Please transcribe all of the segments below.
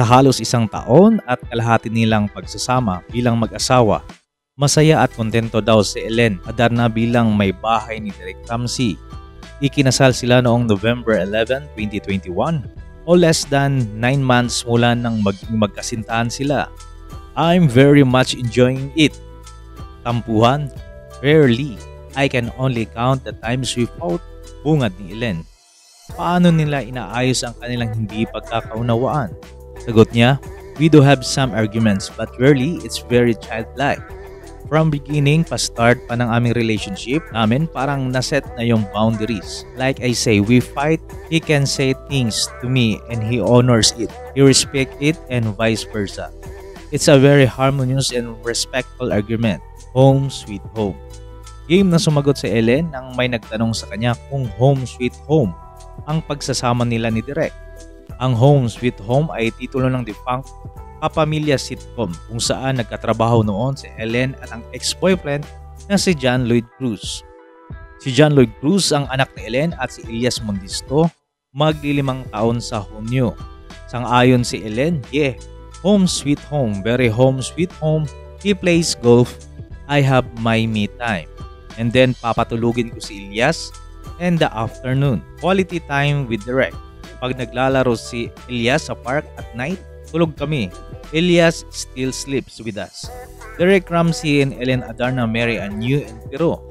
Sa halos isang taon at kalahati nilang pagsasama bilang mag-asawa, masaya at kontento daw si Ellen Adarna bilang may bahay ni Derek Ramsey. Ikinasal sila noong November 11, 2021 o less than 9 months mula nang maging magkasintahan sila. I'm very much enjoying it. Tampuhan? Rarely. I can only count the times fought, bungad ni Ellen. Paano nila inaayos ang kanilang hindi pagkakaunawaan? Sagot niya, We do have some arguments but rarely it's very childlike. From beginning, pa-start pa ng aming relationship namin, parang naset na yung boundaries. Like I say, we fight, he can say things to me and he honors it. He respect it and vice versa. It's a very harmonious and respectful argument. Home sweet home. Game na sumagot si Ellen nang may nagtanong sa kanya kung home sweet home ang pagsasama nila ni Direk. Ang Home Sweet Home ay titulo ng defunct kapamilya sitcom kung saan nagkatrabaho noon si Ellen at ang ex-boyfriend na si John Lloyd Cruz. Si John Lloyd Cruz ang anak ni Ellen at si Elias Mondisto maglilimang taon sa Hunyo. Sang-ayon si Ellen, yeah, home sweet home, very home sweet home. He plays golf. I have my me time. And then papatulugin ko si Elias and the afternoon. Quality time with the rec. Pag naglalaro si Elias sa park at night, tulog kami. Elias still sleeps with us. Derek Ramsey and Ellen Adarna marry a new and Pero.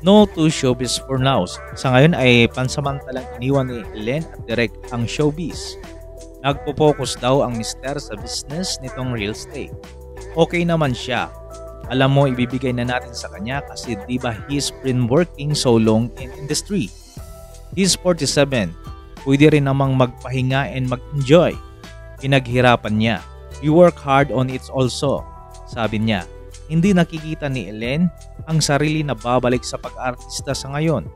No to showbiz for now. Sa ngayon ay pansamantalang iniwan ni Ellen at Derek ang showbiz. Nagpo-focus daw ang mister sa business nitong real estate. Okay naman siya. Alam mo, ibibigay na natin sa kanya kasi di ba he's been working so long in industry. He's 47 pwede rin namang magpahinga and mag-enjoy. Pinaghirapan niya. We work hard on it also, sabi niya. Hindi nakikita ni Ellen ang sarili na babalik sa pag-artista sa ngayon.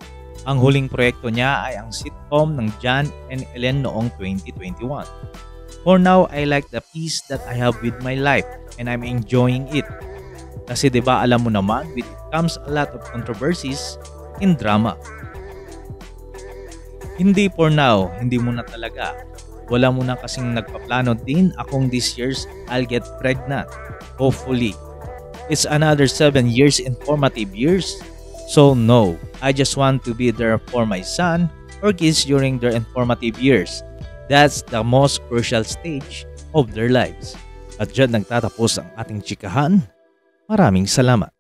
Ang huling proyekto niya ay ang sitcom ng John and Ellen noong 2021. For now, I like the peace that I have with my life and I'm enjoying it. Kasi 'di ba alam mo naman, with it comes a lot of controversies in drama. Hindi for now, hindi mo na talaga. Wala mo na kasing nagpaplano din akong this year's I'll get pregnant. Hopefully. It's another 7 years informative years. So no, I just want to be there for my son or kids during their informative years. That's the most crucial stage of their lives. At dyan nagtatapos ang ating chikahan. Maraming salamat.